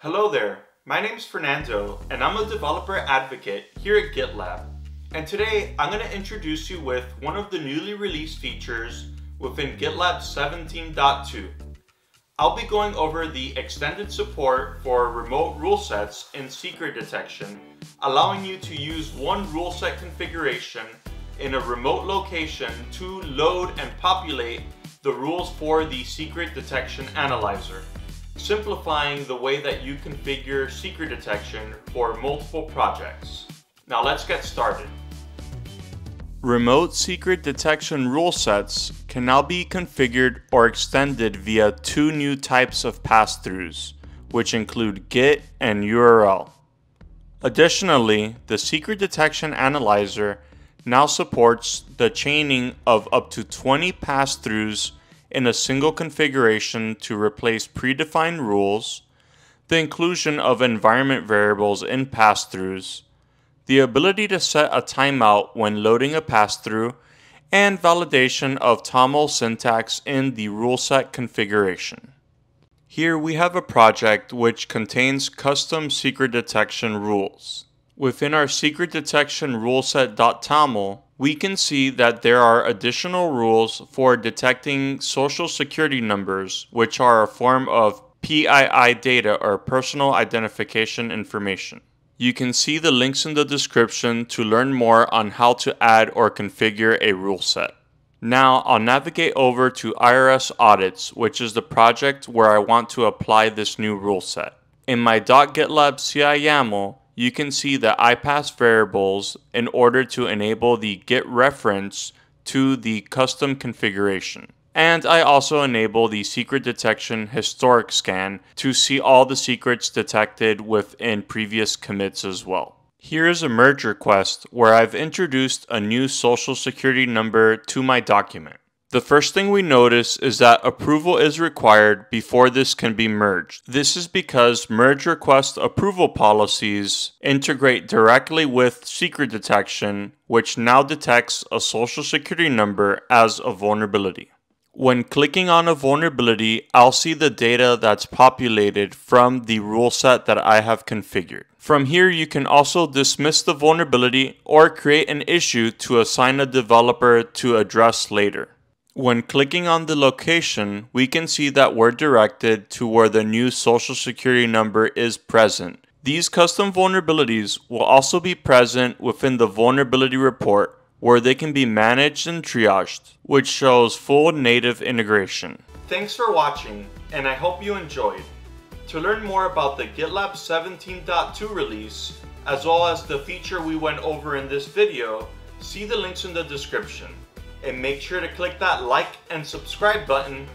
Hello there, my name is Fernando and I'm a developer advocate here at GitLab. And today I'm going to introduce you with one of the newly released features within GitLab 17.2. I'll be going over the extended support for remote rule sets in secret detection, allowing you to use one rule set configuration in a remote location to load and populate the rules for the secret detection analyzer simplifying the way that you configure secret detection for multiple projects. Now let's get started. Remote secret detection rule sets can now be configured or extended via two new types of pass-throughs, which include Git and URL. Additionally, the secret detection analyzer now supports the chaining of up to 20 pass-throughs in a single configuration to replace predefined rules, the inclusion of environment variables in pass-throughs, the ability to set a timeout when loading a pass-through, and validation of TOML syntax in the rule set configuration. Here we have a project which contains custom secret detection rules. Within our secret detection rule set.toml, we can see that there are additional rules for detecting social security numbers, which are a form of PII data or personal identification information. You can see the links in the description to learn more on how to add or configure a rule set. Now I'll navigate over to IRS audits, which is the project where I want to apply this new rule set. In my .gitlab CI YAML, you can see the iPass variables in order to enable the Git reference to the custom configuration. And I also enable the secret detection historic scan to see all the secrets detected within previous commits as well. Here is a merge request where I've introduced a new social security number to my document. The first thing we notice is that approval is required before this can be merged. This is because merge request approval policies integrate directly with secret detection, which now detects a social security number as a vulnerability. When clicking on a vulnerability, I'll see the data that's populated from the rule set that I have configured. From here, you can also dismiss the vulnerability or create an issue to assign a developer to address later. When clicking on the location, we can see that we're directed to where the new social security number is present. These custom vulnerabilities will also be present within the vulnerability report where they can be managed and triaged, which shows full native integration. Thanks for watching, and I hope you enjoyed. To learn more about the GitLab 17.2 release, as well as the feature we went over in this video, see the links in the description and make sure to click that like and subscribe button